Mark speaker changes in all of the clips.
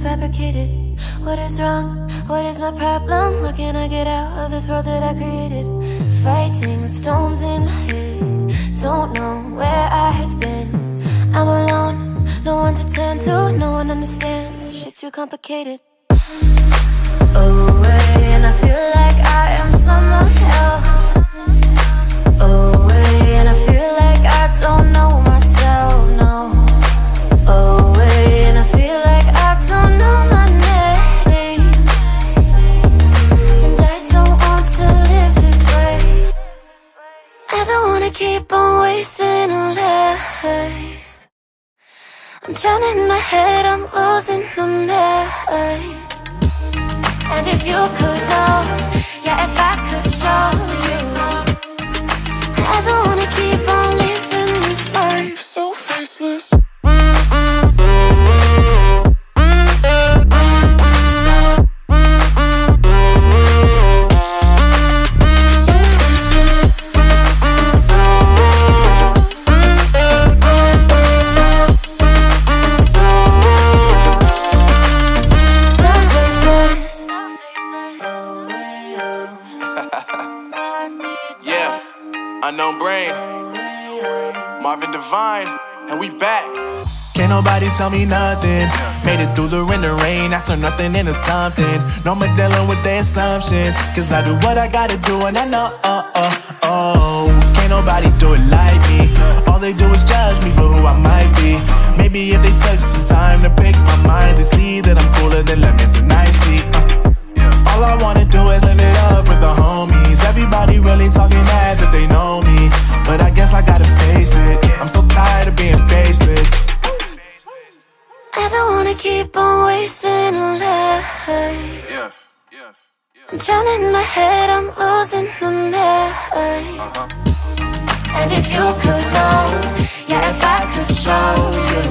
Speaker 1: fabricated? What is wrong? What is my problem? How can I get out of this world that I created? Fighting storms in my head. Don't know where I have been. I'm alone, no one to turn to, no one understands. Shit's too complicated. Away, and I feel like I am someone else. Away, and I feel like I don't know wanna keep on wasting a life. I'm drowning in my head, I'm losing the mind. And if you could know, yeah, if I could show
Speaker 2: turn nothing into something. No more dealing with the assumptions. Cause I do what I gotta do and I know, oh, oh, oh. Can't nobody do it like me. All they do is judge me for who I might be. Maybe if they took some time to pick my mind, they see that I'm cooler than lemons and iced tea. Uh. All I wanna do is live it up with the homies. Everybody really talking as if they know me. But I guess I gotta face it. I'm so tired of being faceless.
Speaker 1: I don't wanna keep on wasting a life.
Speaker 3: Yeah, yeah,
Speaker 1: I'm drowning in my head, I'm losing the mind. Uh-huh. And if you could know, yeah, if I could show you,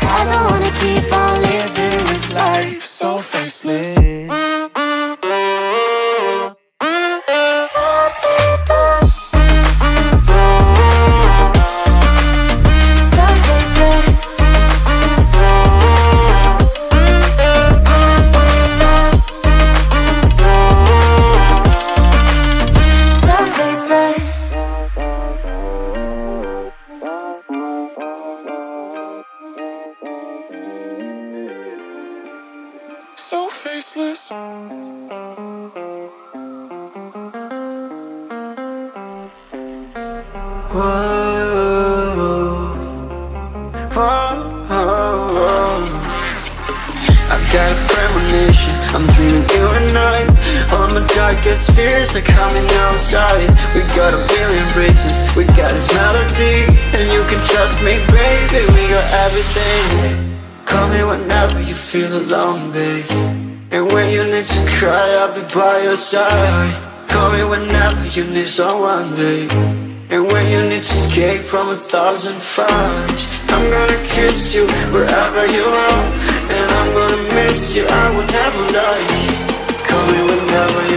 Speaker 1: I don't wanna keep on living this life so faceless.
Speaker 4: You need someone, babe. And when you need to escape from a thousand fires I'm gonna kiss you wherever you are. And I'm gonna miss you, I will never lie. Call me whenever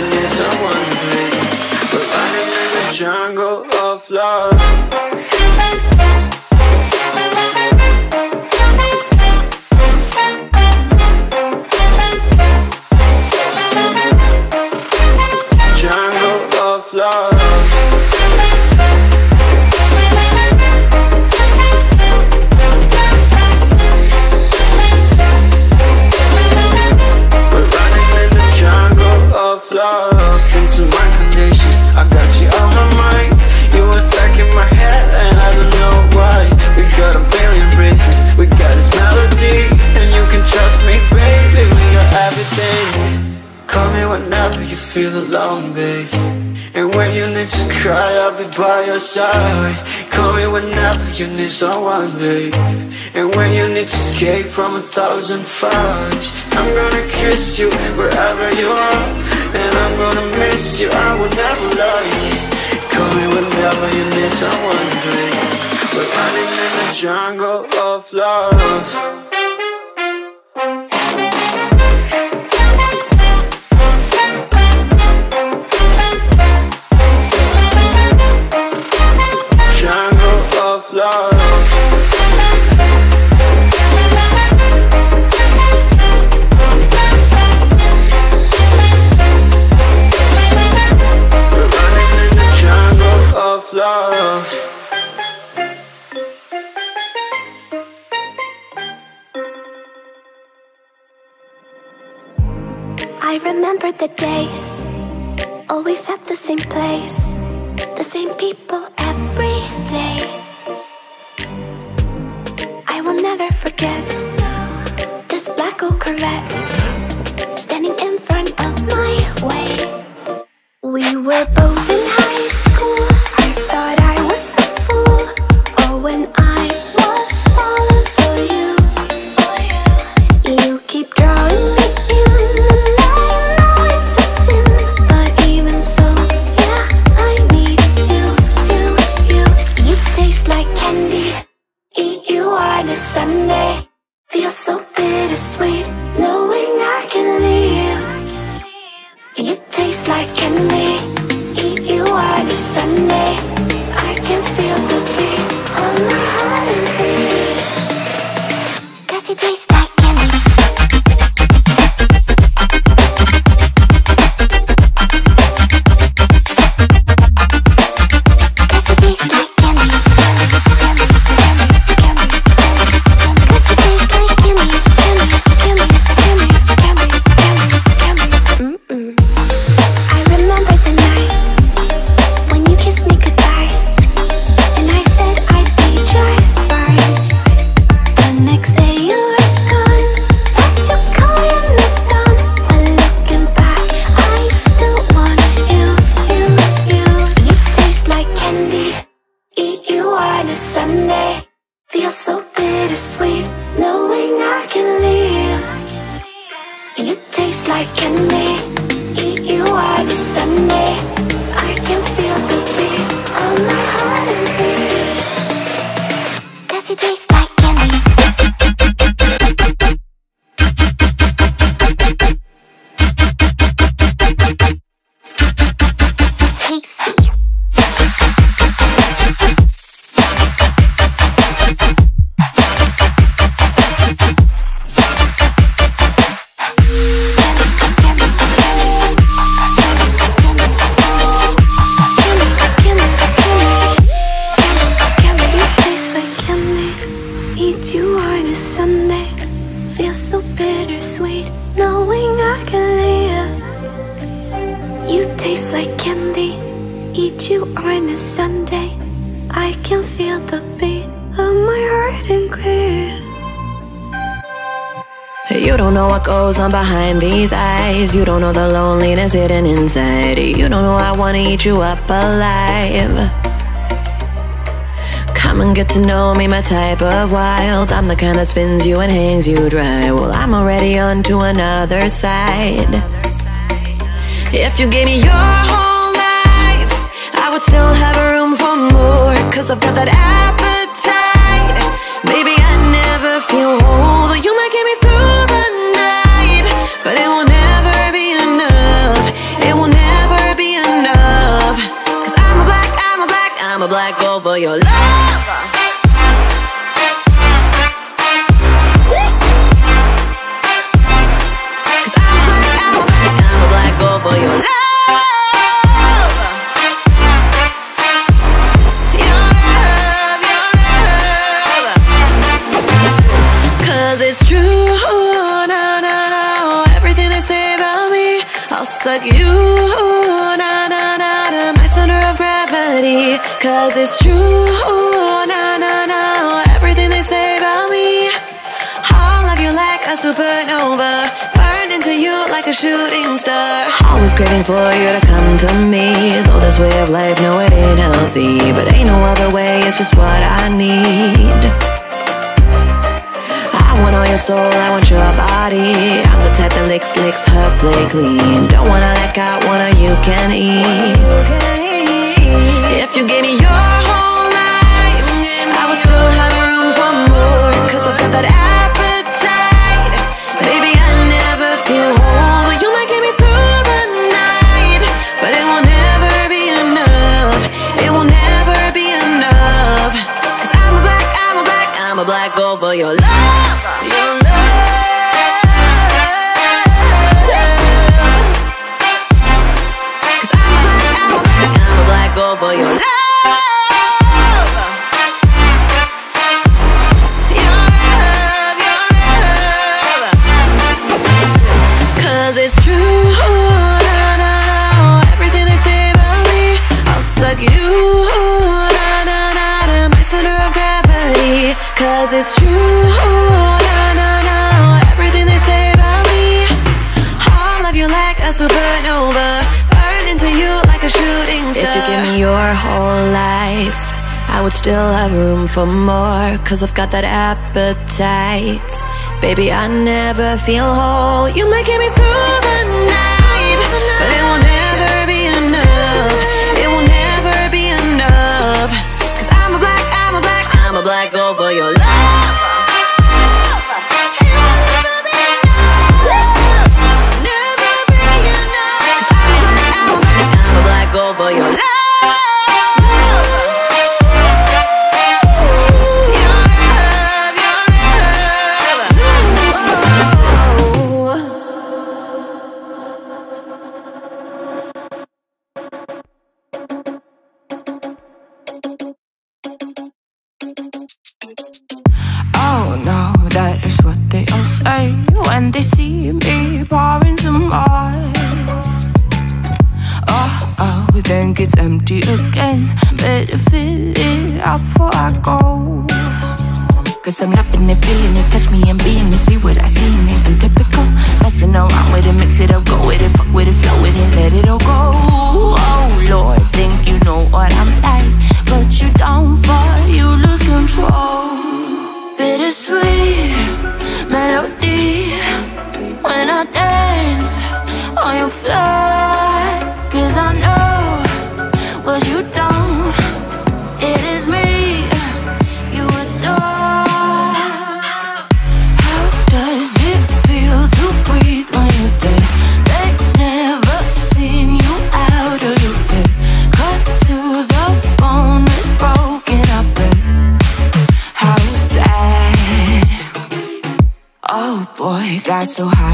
Speaker 4: side. Call me whenever you need someone, babe. And when you need to escape from a thousand fires I'm gonna kiss you wherever you are. And I'm gonna miss you, I will never lie. Call me whenever you need someone, babe. We're running in the jungle of love. Jungle of love
Speaker 5: I remember the days, always at the same place, the same people every day. I will never forget You
Speaker 6: don't know the loneliness hidden inside. You don't know I wanna eat you up alive. Come and get to know me, my type of wild. I'm the kind that spins you and hangs you dry. Well, I'm already on to another side. If you gave me your whole life, I would still have room for more. Cause I've got that appetite. Baby, I never feel whole. Though you might get me through the night, but it will say about me, I'll suck you, Cause it's true, na na na. Everything they say about me, I'll love you like a supernova. Burned into you like a shooting star. Always craving for you to come to me. Though this way of life, no, it ain't healthy. But ain't no other way, it's just what I need. I want all your soul, I want your body. I'm the type that licks, licks her play clean. Don't wanna let go, wanna you can eat. If you gave me your whole life, I would still have room for more. Cause I've got that appetite. Baby, I never feel whole. You might get me through the night, but it will never be enough. It will never be enough. Cause I'm a black, I'm a black, I'm a black gold for your love. still have room for more, cause I've got that appetite. Baby, I never feel whole. You might get me through the night, but it will never be enough. It will never be enough. Cause I'm a black, I'm a black, I'm a black girl for your love. Cause I'm
Speaker 7: loving it, feeling it. Touch me and being it, see what I see in it I'm typical, messing around with it Mix it up, go with it, fuck with it, flow with it Let it all go, oh lord Think you know what I'm like. But you don't For you lose control. Bittersweet melody. When I dance on your floor. so high.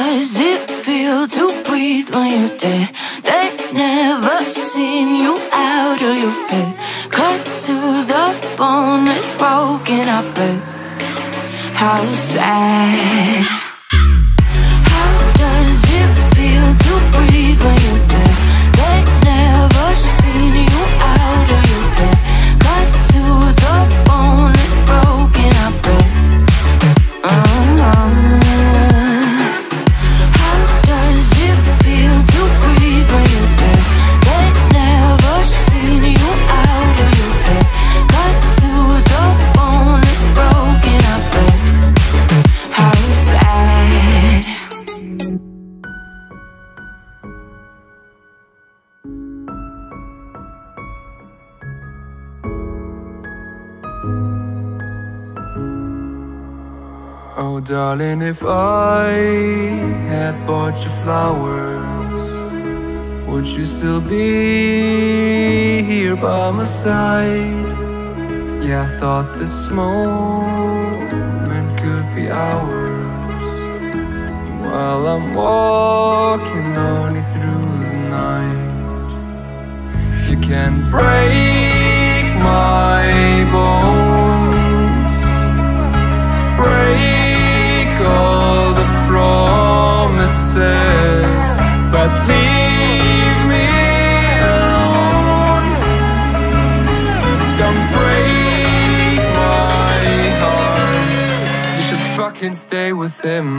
Speaker 7: does it feel to breathe when you're dead? They never seen you out of your bed. Cut to the bone, it's broken up, but how sad.
Speaker 8: Darling, if I had bought you flowers Would you still be here by my side? Yeah, I thought this moment could be ours While I'm walking only through the night You can break my bones Break can stay with him.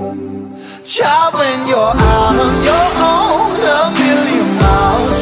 Speaker 9: child when you're out on your own, a million miles.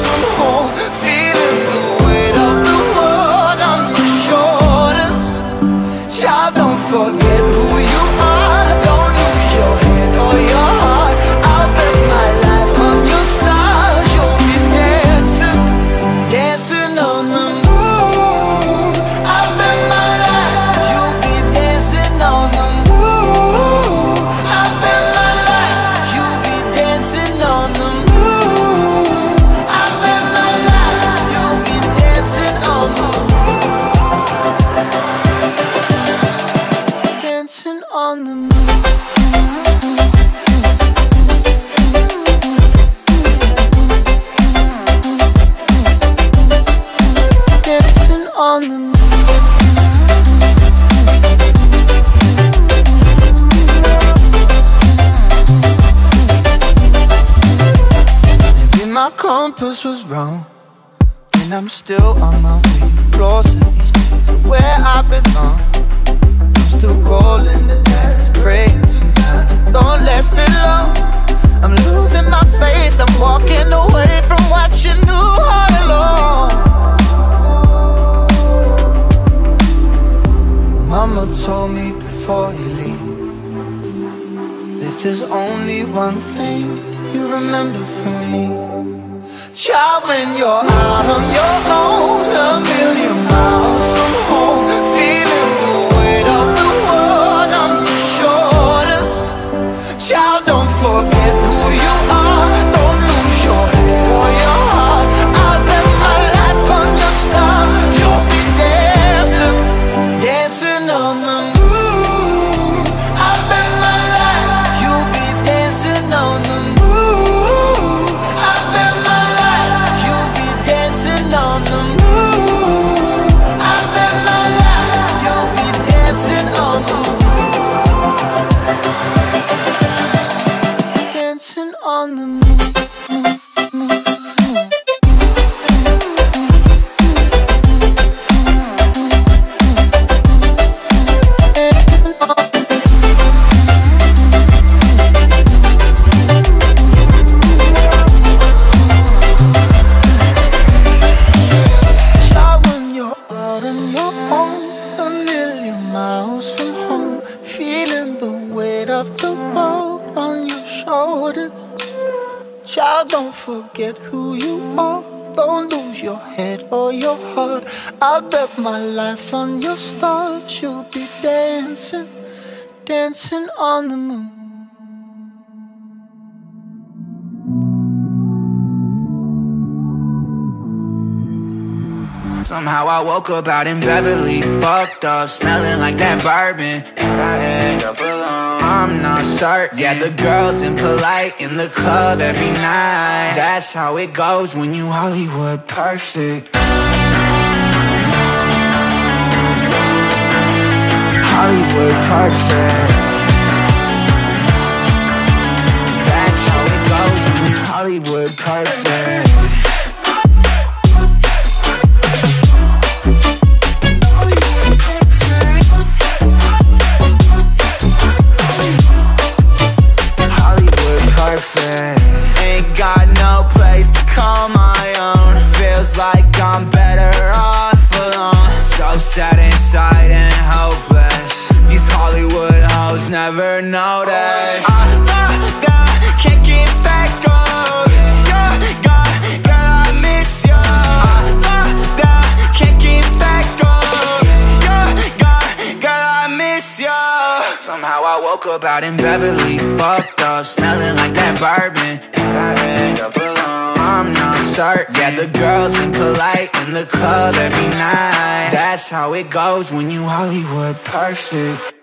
Speaker 9: Child, when you're out on your own A million miles stars. You'll be dancing, dancing on the moon.
Speaker 10: Somehow I woke up out in Beverly, fucked up, smelling like that bourbon. And I end up alone. I'm not certain. Yeah, the girls impolite in the club every night. That's how it goes when you Hollywood perfect. Hollywood perfect. That's how it goes when Hollywood perfect. Ain't got no place to call my own. Feels like I'm better off alone. So sad inside and hopeless. These never notice. I, I, I can't get back on. You're gone, girl, I miss you. I, I, I can't get back on. You're gone, girl, I miss you. Somehow I woke up out in Beverly, fucked up, smelling like that bourbon. And I end up alone. I'm not certain. Yeah, the girls seem polite in the club every night. That's how it goes when you Hollywood perfect.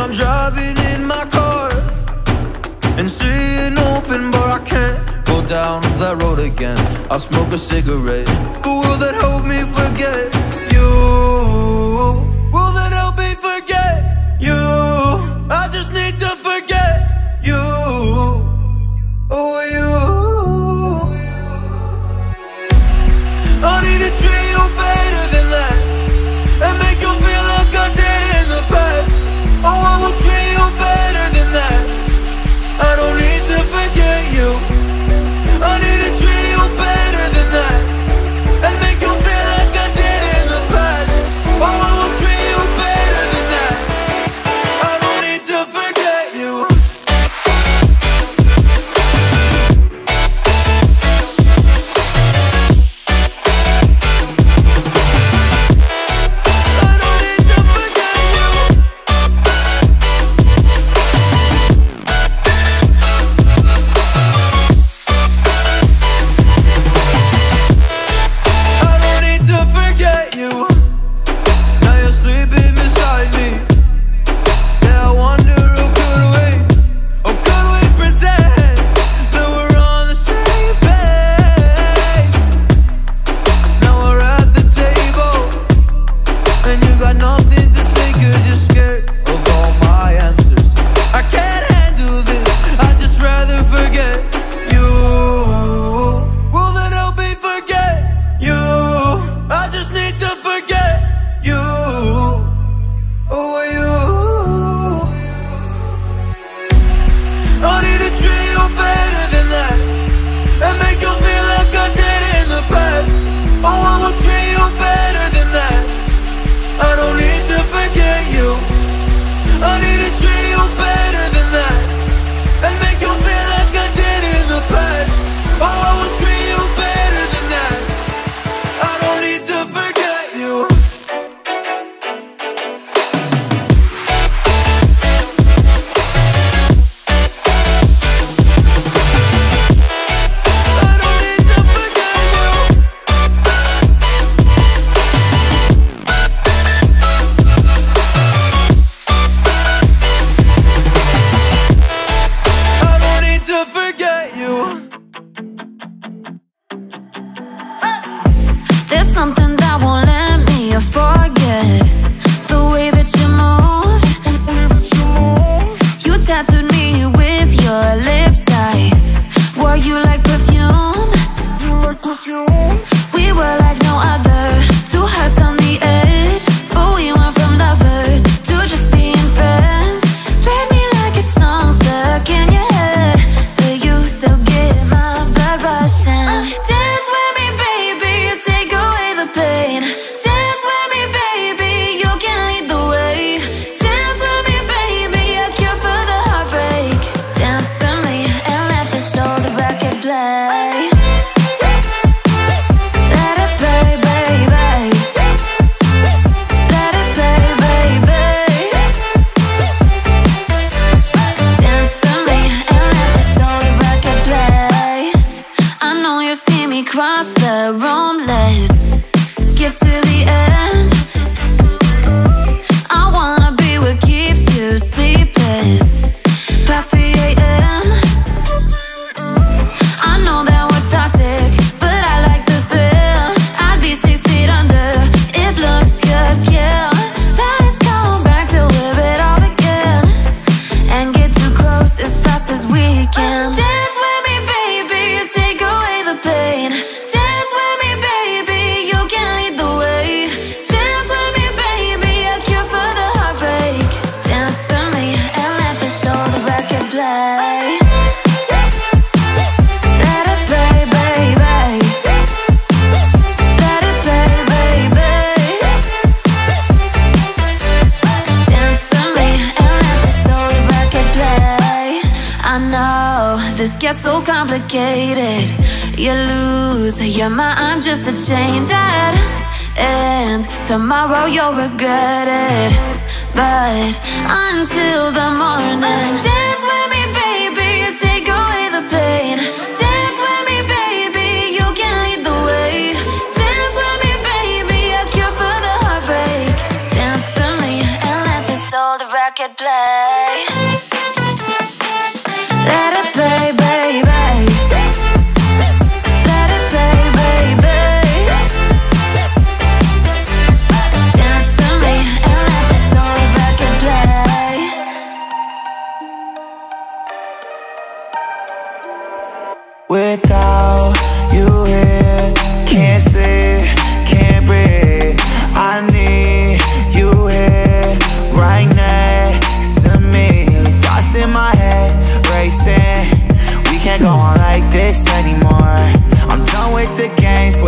Speaker 8: I'm driving in my car and seeing open, but I can't go down that road again. I'll smoke a cigarette, but will that help me forget you?
Speaker 7: Complicated. You lose your mind just to change it. And tomorrow you'll regret it. But until the morning,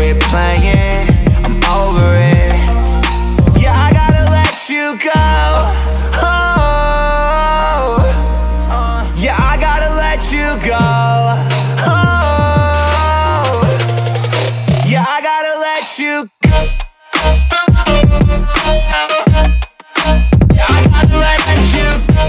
Speaker 10: we're playing. I'm over it. Yeah, I gotta let you go. Oh. Uh, yeah, I gotta let you go. Oh, yeah, I gotta let you go. Yeah, I gotta let you go.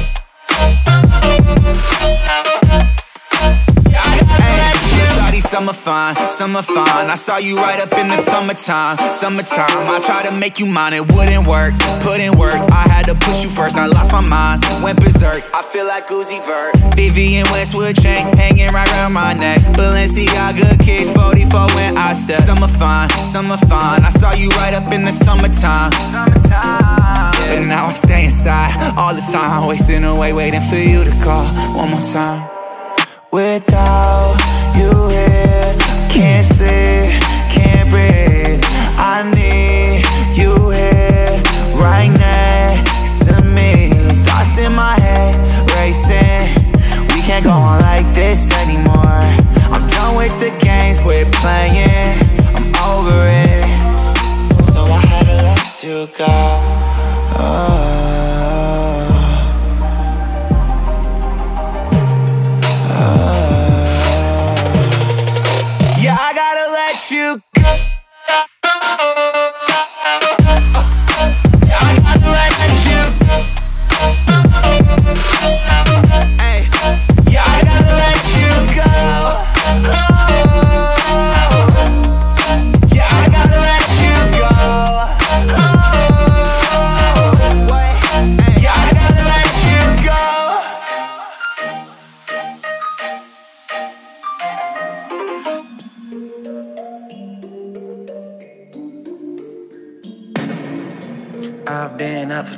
Speaker 10: Shawty, summer fine, summer fine. I saw you right up in the summertime, summertime. I tried to make you mine, it wouldn't work. Put in work, I had to push you first. I lost my mind, went berserk. I feel like Uzi Vert. Vivienne Westwood chain hanging right around my neck. Balenciaga kicks 44 when I step. Summer fine, summer fine. I saw you right up in the summertime. Summertime. But now I stay inside all the time, wasting away, waiting for you to call one more time. Without you here, can't sleep, can't breathe. I need you here, right next to me. Thoughts in my head racing. We can't go on like this anymore. I'm done with the games we're playing. I'm over it. So I had to let you go. let
Speaker 8: you go.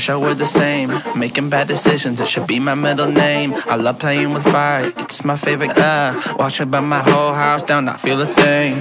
Speaker 8: wish I were the same. Making bad decisions, it should be my middle name. I love playing with fire, it's my favorite. Uh, watch me burn my whole house down, not feel a thing.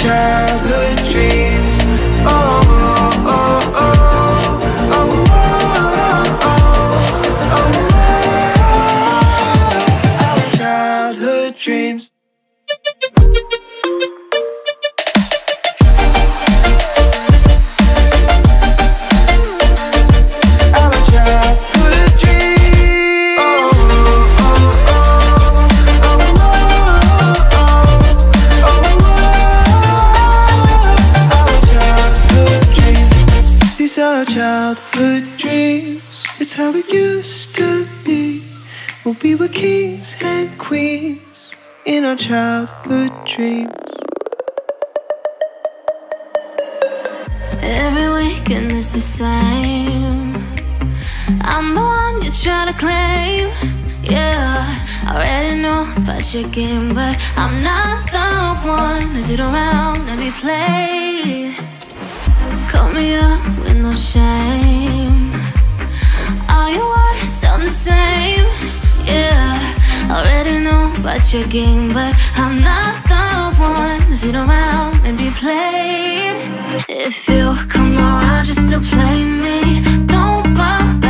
Speaker 11: childhood kings and queens in our childhood dreams.
Speaker 7: Every weekend is the same. I'm the one you try to claim. Yeah, I already know about your game, but I'm not the one. Is it around? Let me play. Call me up with no shame. All your words sound the same yeah Already know about your game But I'm not the one to sit around and be played. If you come around just to play me Don't bother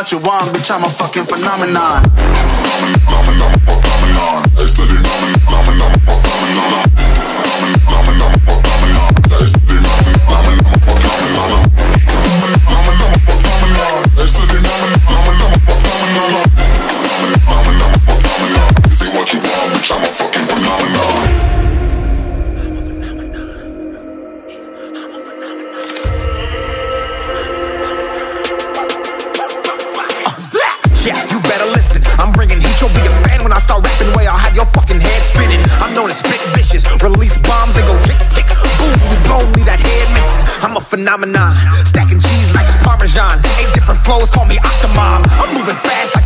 Speaker 12: What you want, bitch, I'm a fucking phenomenon.
Speaker 13: Ain't what you want, bitch. I'm a
Speaker 14: When I start rapping. Way I'll have your fucking head spinning. I'm known as spit vicious. Release bombs and go tick tick. Boom, you blow me that head missing. I'm a phenomenon. Stacking cheese like it's Parmesan. Eight different flows, call me Octomom. I'm moving fast like